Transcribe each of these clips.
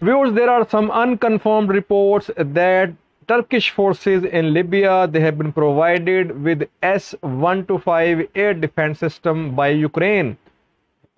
Viewers, there are some unconfirmed reports that Turkish forces in Libya they have been provided with S-125 air defense system by Ukraine.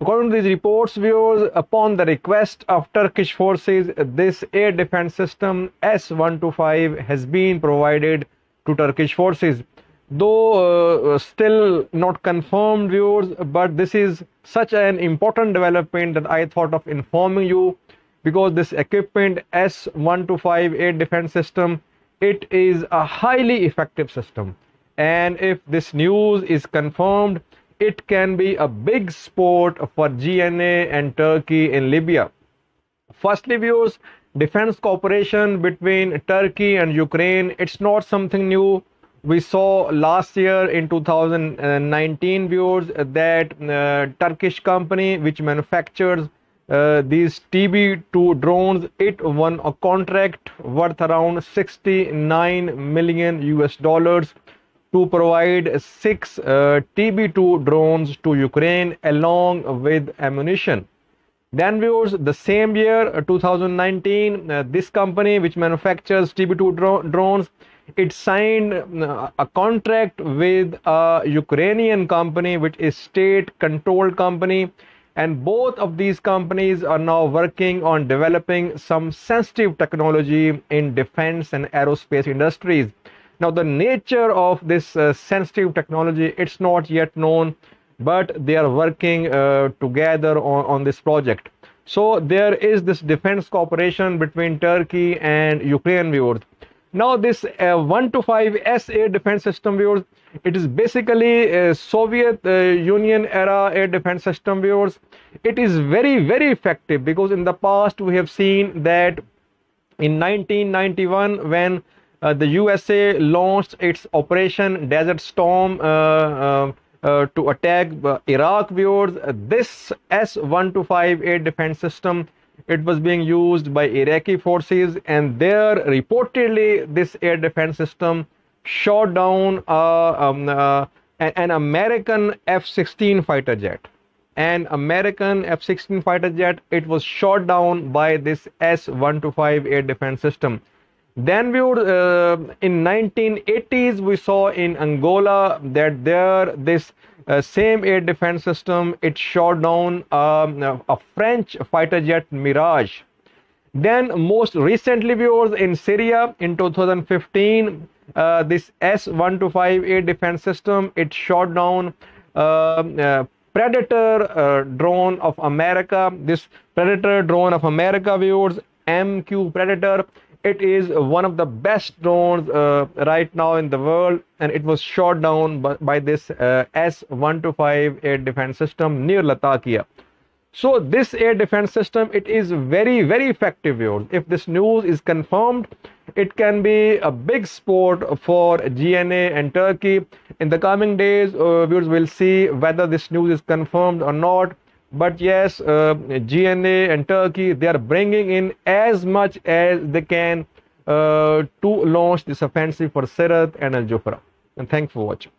According to these reports, viewers, upon the request of Turkish forces, this air defense system S-125 has been provided to Turkish forces. Though uh, still not confirmed, viewers, but this is such an important development that I thought of informing you because this equipment S125 air defense system it is a highly effective system and if this news is confirmed it can be a big sport for GNA and Turkey in Libya. Firstly viewers defense cooperation between Turkey and Ukraine it's not something new we saw last year in 2019 viewers that uh, Turkish company which manufactures uh, these TB2 drones, it won a contract worth around 69 million US dollars to provide six uh, TB2 drones to Ukraine along with ammunition. Then viewers, the same year, uh, 2019, uh, this company which manufactures TB2 dro drones, it signed uh, a contract with a Ukrainian company which is state-controlled company. And both of these companies are now working on developing some sensitive technology in defense and aerospace industries. Now the nature of this uh, sensitive technology it's not yet known but they are working uh, together on, on this project. So there is this defense cooperation between turkey and ukraine viewers now this uh, 1 to 5 S air defense system viewers, it is basically a Soviet uh, Union era air defense system viewers. It is very very effective because in the past we have seen that in 1991 when uh, the USA launched its Operation Desert Storm uh, uh, to attack Iraq viewers, this S-125 air defense system it was being used by Iraqi forces and there reportedly this air defense system shot down um, an American F-16 fighter jet. An American F-16 fighter jet, it was shot down by this S-125 air defense system. Then we would, uh, in 1980s, we saw in Angola that there this uh, same air defense system it shot down um, a french fighter jet mirage. Then most recently viewers in syria in 2015 uh, this s125 air defense system it shot down um, uh, predator uh, drone of america. This predator drone of america viewers mq predator it is one of the best drones uh, right now in the world and it was shot down by, by this uh, S-125 air defense system near Latakia. So this air defense system, it is very, very effective. If this news is confirmed, it can be a big sport for GNA and Turkey. In the coming days, uh, viewers will see whether this news is confirmed or not but yes uh, gna and turkey they are bringing in as much as they can uh, to launch this offensive for Sirte and al jufra and thanks for watching